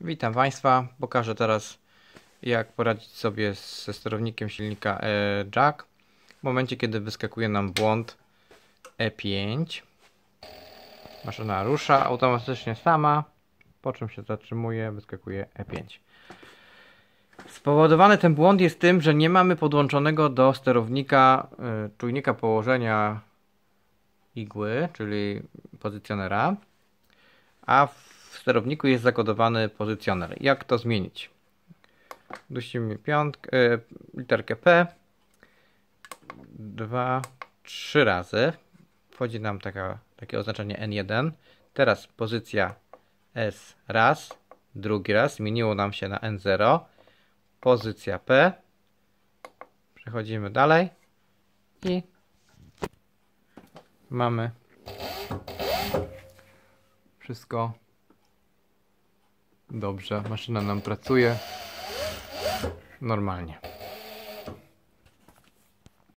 Witam Państwa. Pokażę teraz jak poradzić sobie ze sterownikiem silnika e Jack w momencie kiedy wyskakuje nam błąd E5 maszyna rusza automatycznie sama po czym się zatrzymuje, wyskakuje E5 spowodowany ten błąd jest tym, że nie mamy podłączonego do sterownika y, czujnika położenia igły, czyli pozycjonera a w sterowniku jest zakodowany pozycjoner. Jak to zmienić? Dusimy piątkę, y, literkę P dwa, trzy razy. Wchodzi nam taka, takie oznaczenie N1. Teraz pozycja S raz, drugi raz. Zmieniło nam się na N0. Pozycja P. Przechodzimy dalej. I mamy wszystko dobrze. Maszyna nam pracuje normalnie.